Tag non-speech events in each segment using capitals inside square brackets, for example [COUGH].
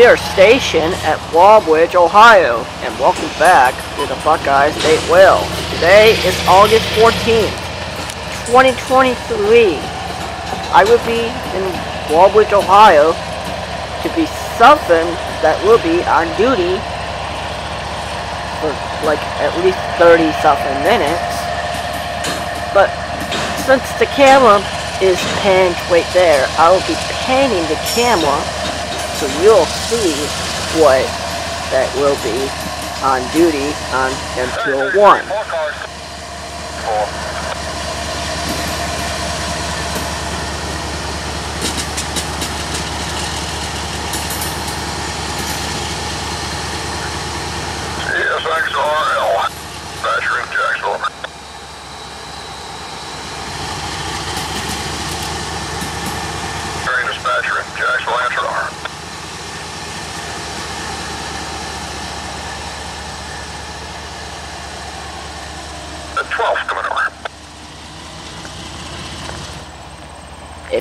We are stationed at Walbridge, Ohio, and welcome back to the Buckeye State Well. Today is August 14th, 2023. I will be in Walbridge, Ohio to be something that will be on duty for like at least 30 something minutes. But since the camera is panned right there, I will be panning the camera so you'll see what that will be on duty on MPO 1.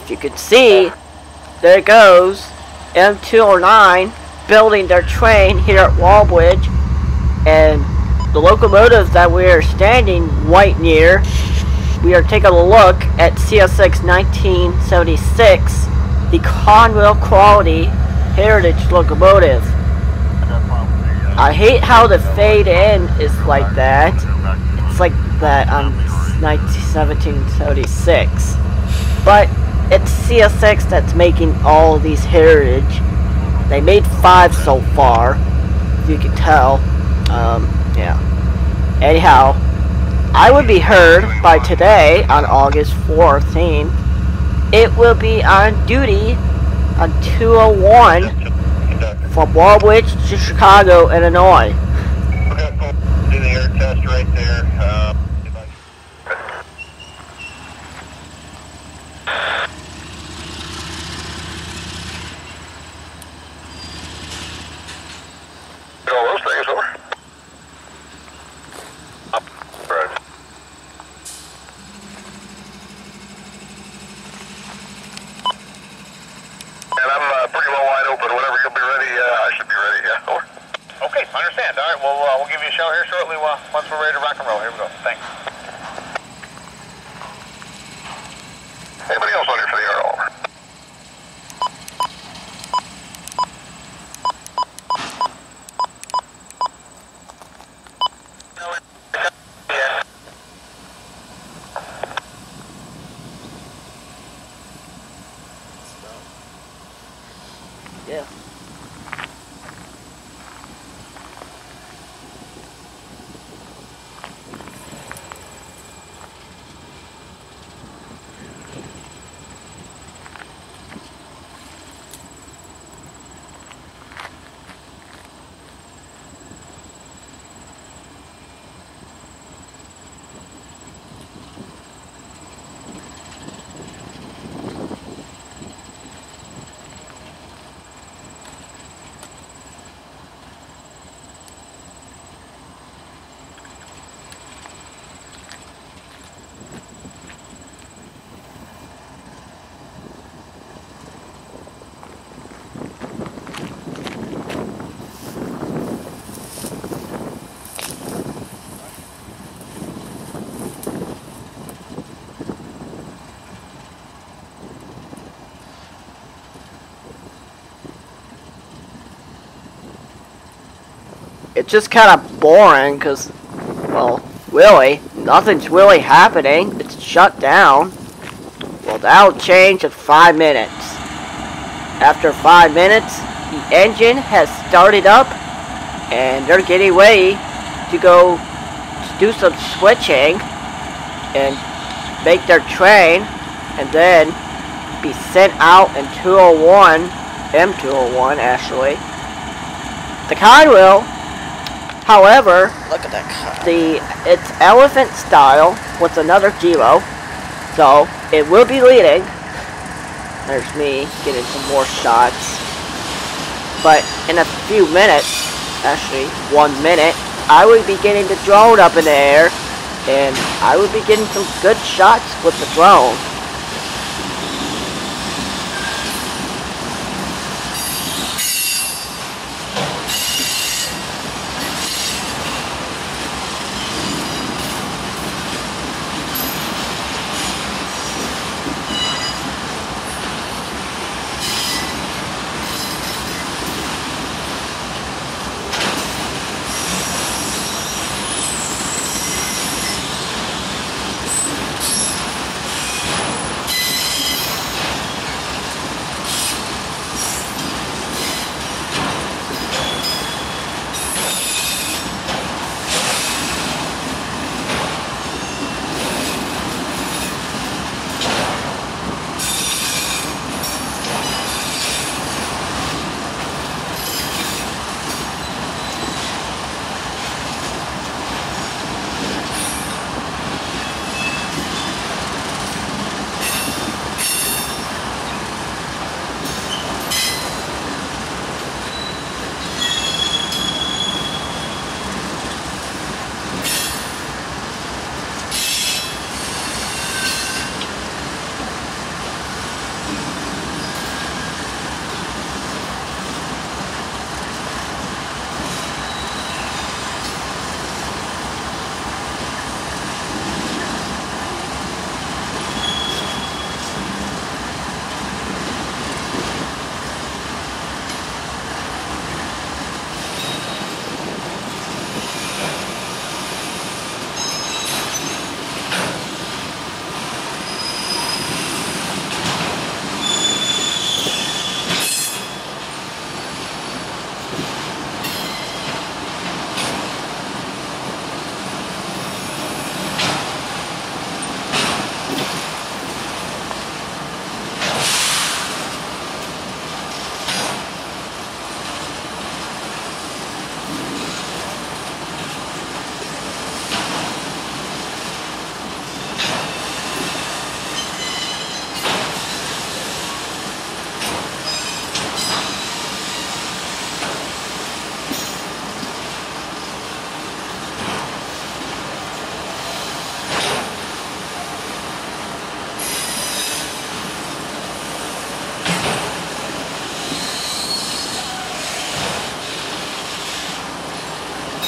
You can see, there goes, M209 building their train here at Walbridge, and the locomotive that we are standing right near, we are taking a look at CSX 1976, the Conrail Quality Heritage Locomotive. I hate how the fade in is like that. It's like that on 1776. But it's CSX that's making all these heritage. They made five so far, you can tell. Um, yeah. Anyhow, I will be heard by today on August 14th. It will be on duty on 201 from Walbridge to Chicago, Illinois. Do the air test right there. Uh, It's just kind of boring because, well, really, nothing's really happening. It's shut down. Well, that'll change in five minutes. After five minutes, the engine has started up and they're getting ready to go to do some switching and make their train and then be sent out in 201, M201 actually. The Conrail, however, Look at that car. the it's elephant style with another kilo, so it will be leading. There's me getting some more shots. But in a few minutes, actually one minute, I will be getting the drone up in the air, and I will be getting some good shots with the drone.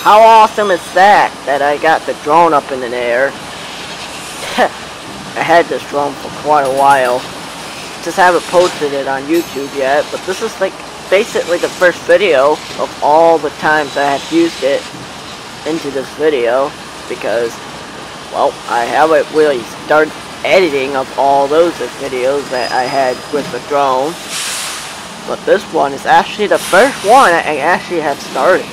How awesome is that? That I got the drone up in the air. [LAUGHS] I had this drone for quite a while. Just haven't posted it on YouTube yet, but this is like basically the first video of all the times I have used it into this video because, well, I haven't really started editing of all those videos that I had with the drone. But this one is actually the first one I actually have started.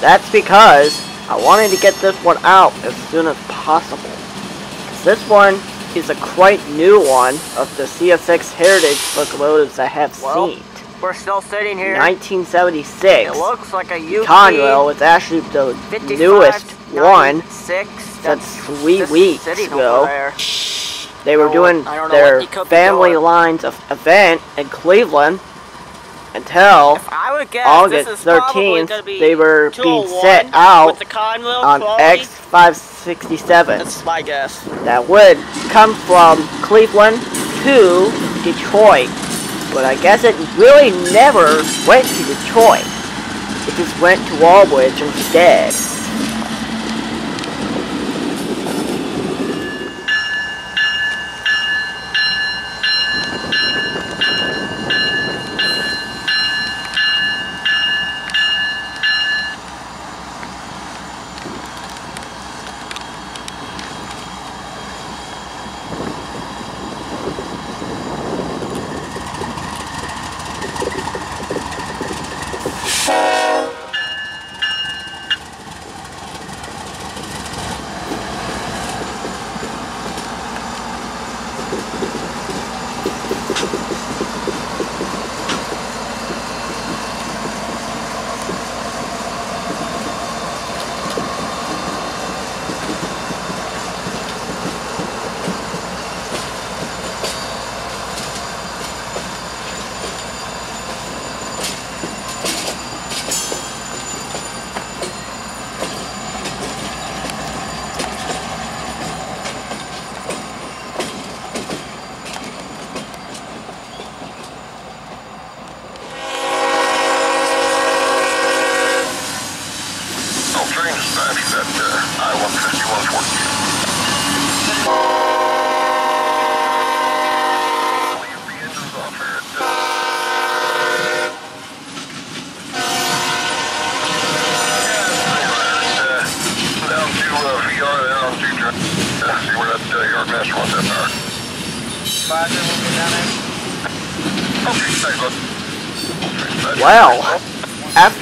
That's because I wanted to get this one out as soon as possible. This one is a quite new one of the CSX Heritage locomotives I have Well, seen. We're still sitting here. 1976. It looks like a UP Conrail is actually the 55, newest one 96. since That's three weeks ago. They were doing know- I don't know their what they could be family lines of event in Cleveland until I would guess, August this is 13th, gonna be they were oh being 201 set out with the Conrail on. X567. That's my guess. that would come from Cleveland to Detroit. But I guess it really never went to Detroit. It just went to Walbridge instead.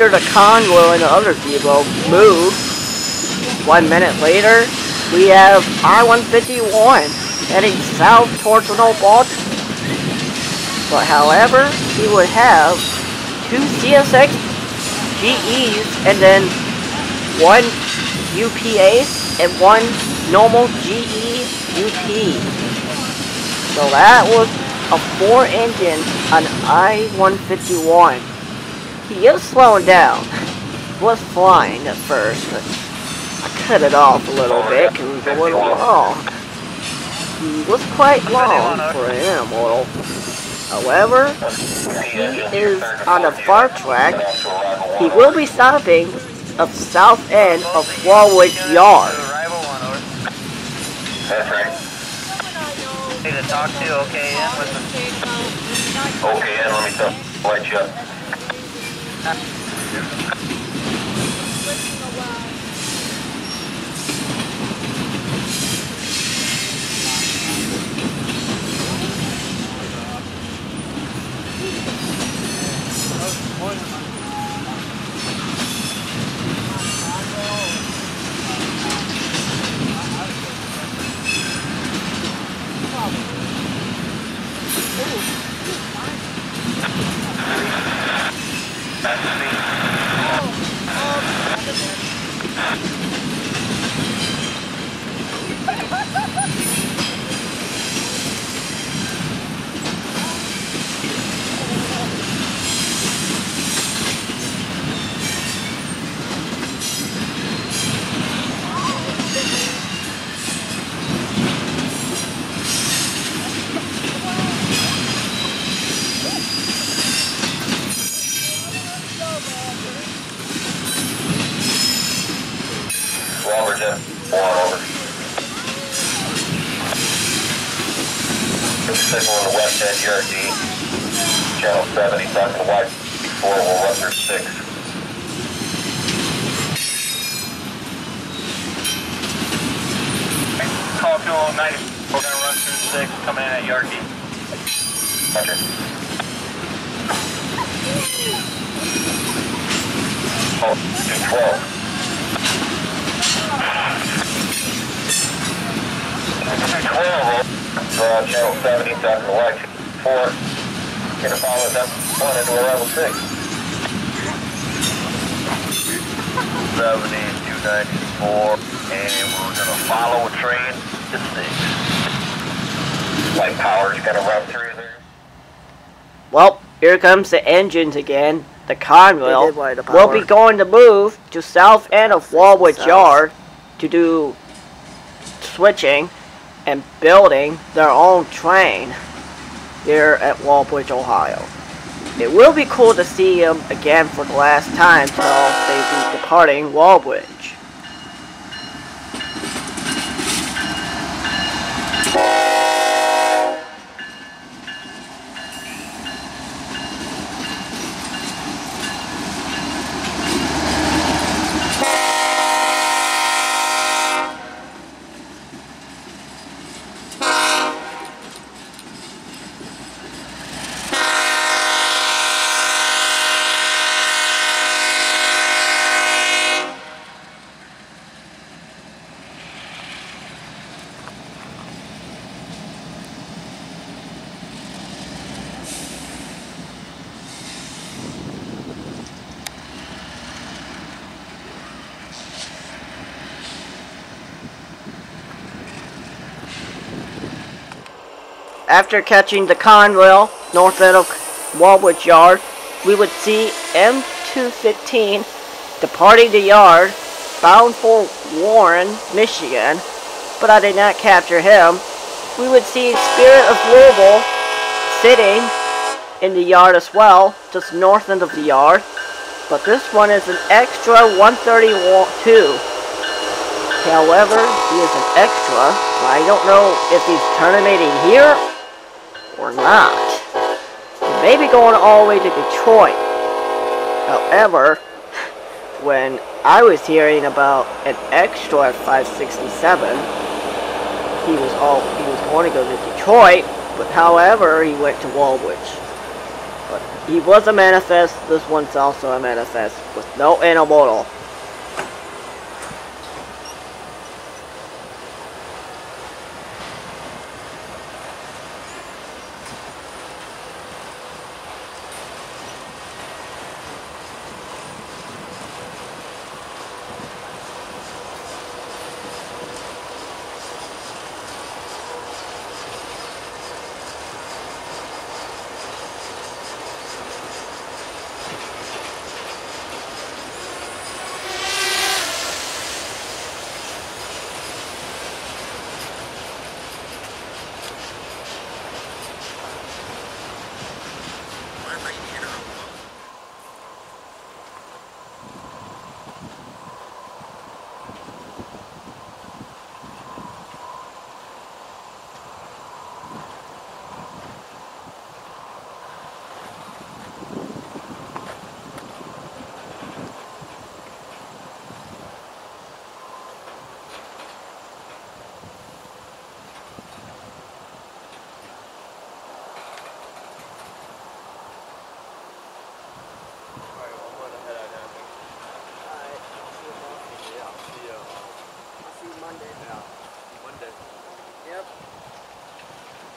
The Conrail and the other people moved, one minute later, we have I-151 heading south towards an old. But however, he would have two CSX GEs and then one UPA and one normal GE UP. So that was a four engine on I-151. He is slowing down. Was flying at first, but I cut it off a little bit because it was a little long. He was quite long for an animal. However, he is on the far track. He will be stopping at the south end of Walwood Yard. Arrival one, over. That's right. Need to talk to OKN with the Okay, and let me tell, light you up. すいません。90. We're going to run through 6, coming in at Yorkie. Roger. Oh, 212. Draw channel 70, Dr. White, 4. Gonna follow that one into a level 6. 70, 294, and we're gonna follow a train to 6. White power's gonna run through there. Well, here comes the engines again. The Conrail the will be going to move to south end of Wallwood South. Yard to do switching and building their own train here at Walbridge, Ohio. It will be cool to see them again for the last time till they be departing Walbridge. After catching the north end of Wallwood Yard, we would see M215 departing the yard bound for Warren, Michigan, but I did not capture him. We would see Spirit of Louisville sitting in the yard as well, just north end of the yard, but this one is an extra 132. However, he is an extra, I don't know if he's terminating here or not. He may be going all the way to Detroit. However, when I was hearing about an extra at 567, he was all he was going to go to Detroit, but however, he went to Walbridge. But he was a manifest. This one's also a manifest with no intermodal.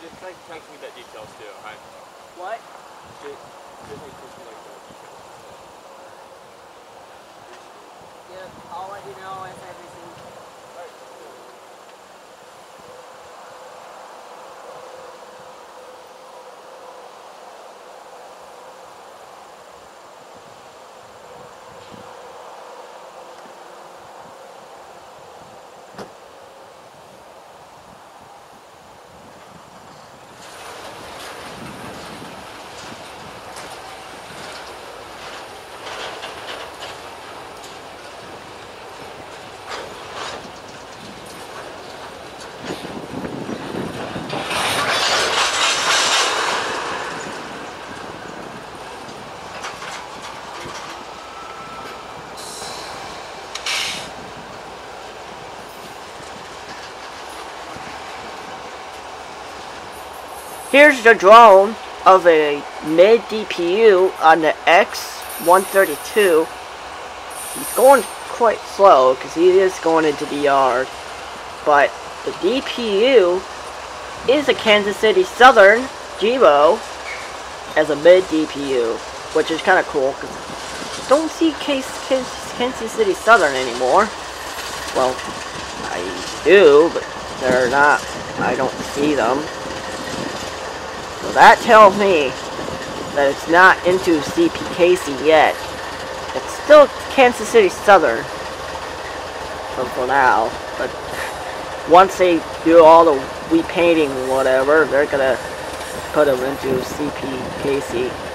Yep. Text me that details too. I What? like text me like details. Yep. I'll let you know if everything. Here's the drone of a mid DPU on the X132. He's going quite slow because he is going into the yard. But the DPU is a Kansas City Southern Gevo as a mid DPU, which is kind of cool because don't see Kansas City Southern anymore. Well, I do, but they're not. I don't see them. That tells me that it's not into CPKC yet. It's still Kansas City Southern. So for now, but once they do all the repainting whatever, they're gonna put them into CPKC.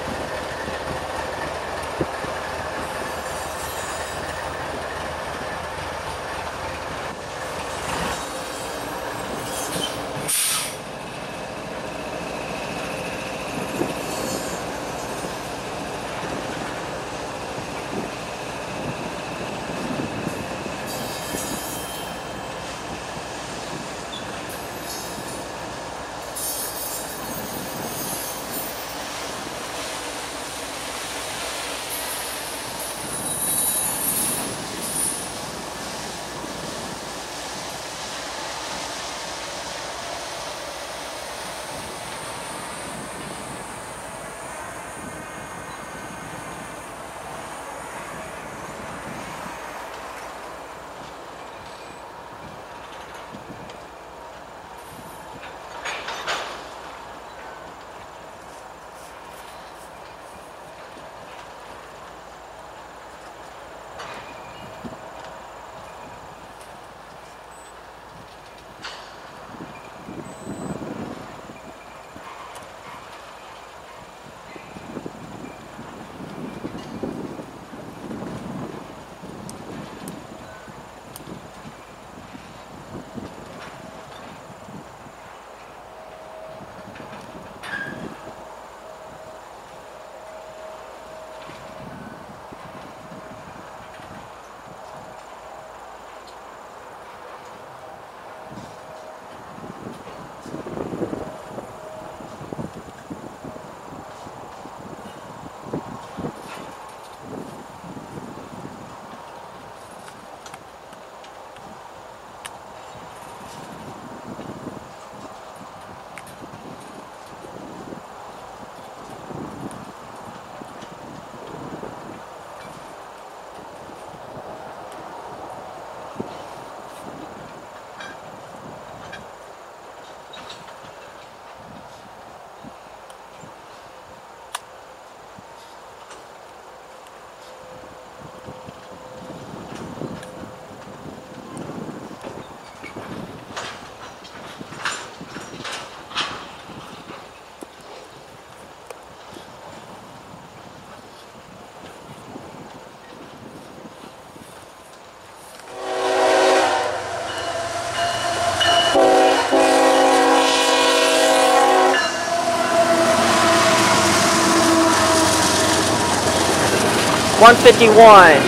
One fifty one.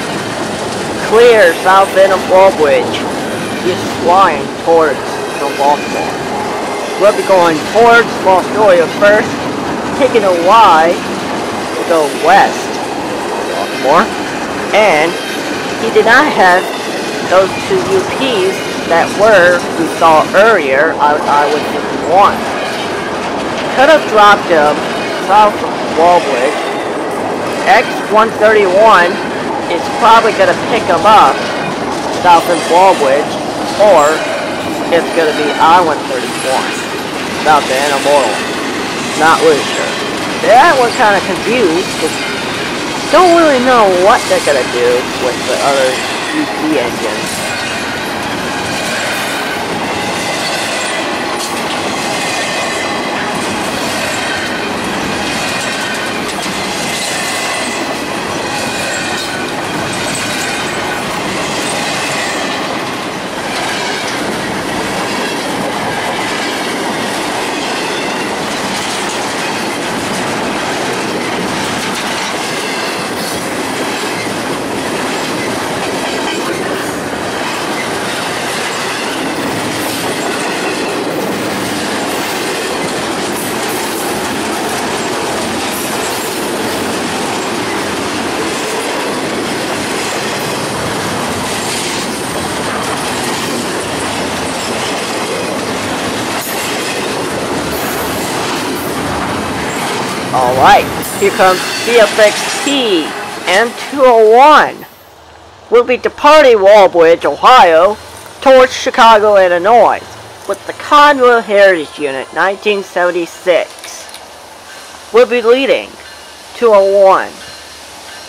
Clear south end of Walbridge. He's flying towards North Baltimore. We'll be going towards Fostoria first, taking a Y to go west Baltimore. And he did not have those two UPs that were we saw earlier on Highway 51. Could have dropped them south of Walbridge X-131 is probably going to pick them up south in Walbridge, or it's going to be I-131 south in Immortal. Not really sure. That one kind of confused, don't really know what they're going to do with the other UP engines. Alright, here comes CSXT and 201. We'll be departing Walbridge, Ohio, towards Chicago, Illinois, with the Conrail Heritage Unit 1976. We'll be leading 201.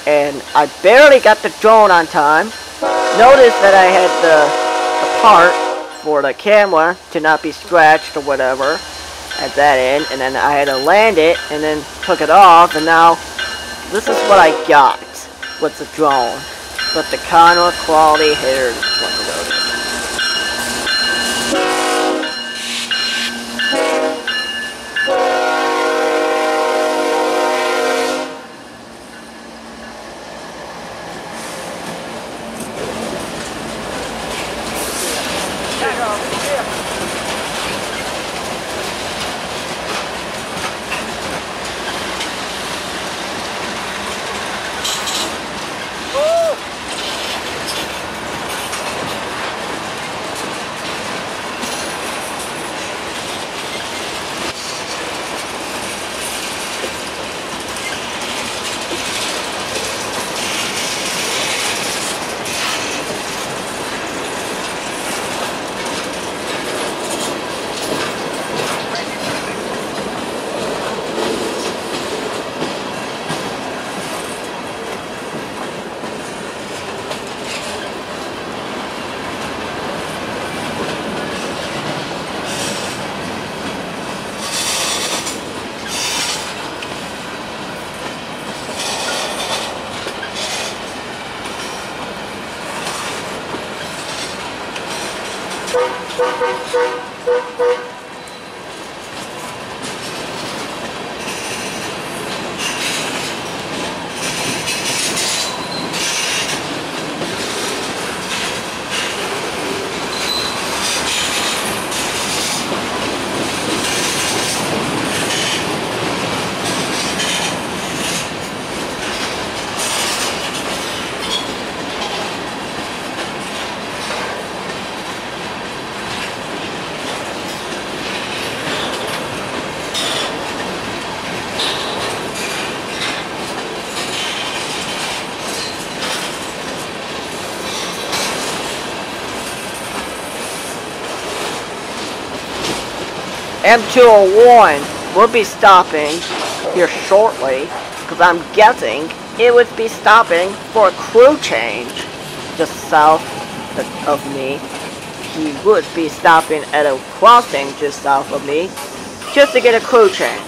And I barely got the drone on time. Notice that I had the, the part for the camera to not be scratched or whatever at that end and then I had to land it and then took it off and now this is what I got with the drone with the Conrail quality logo. M201 will be stopping here shortly because I'm guessing it would be stopping for a crew change just south of me. He would be stopping at a crossing just south of me just to get a crew change.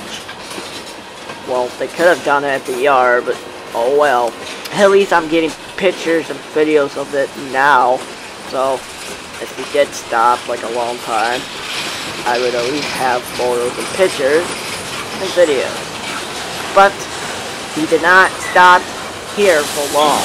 Well, they could have done it at the yard, but oh well. At least I'm getting pictures and videos of it now. So, if he did stop like a long time, I would least have photos and pictures and videos. But he did not stop here for long.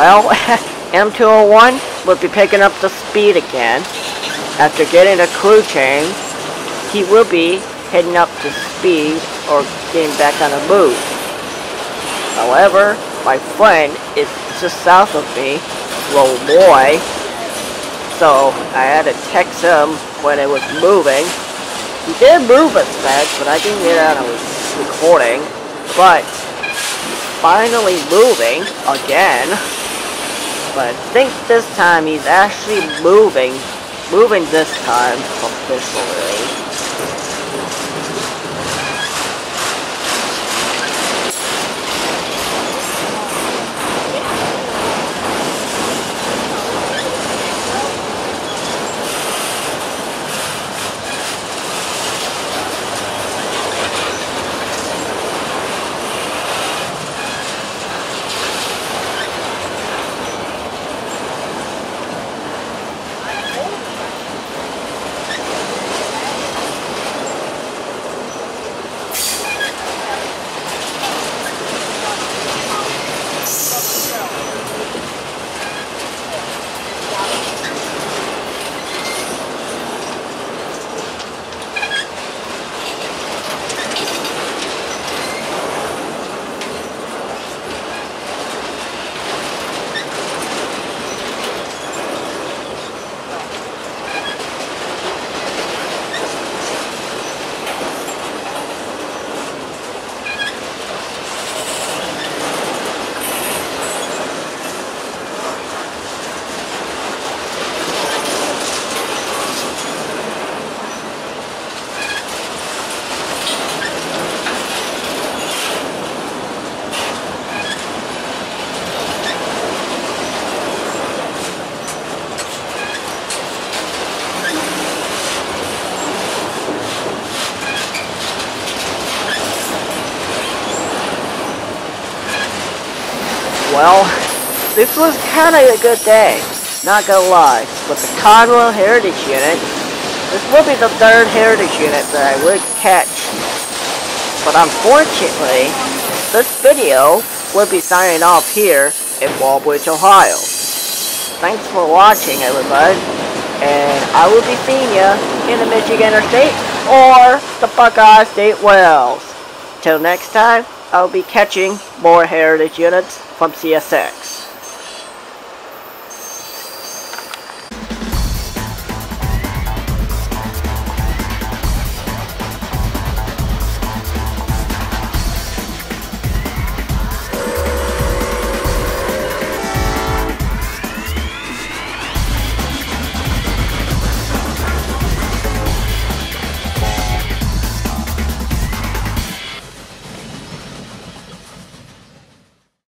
Well, [LAUGHS] M201 will be picking up the speed again. After getting a crew change, he will be heading up to speed or getting back on a move. However, my friend is just south of me, little boy, so I had to text him when it was moving. He did move a sec, but I didn't get out of recording. But finally moving again. But I think this time he's actually moving, moving this time officially. Well, this was kind of a good day, not gonna lie. With the Conrail Heritage Unit, this will be the third Heritage Unit that I would catch. But unfortunately, this video will be signing off here in Walbridge, Ohio. Thanks for watching, everybody, and I will be seeing you in the Michigan State or the Buckeye State Wells. Till next time, I'll be catching more Heritage Units from CSX.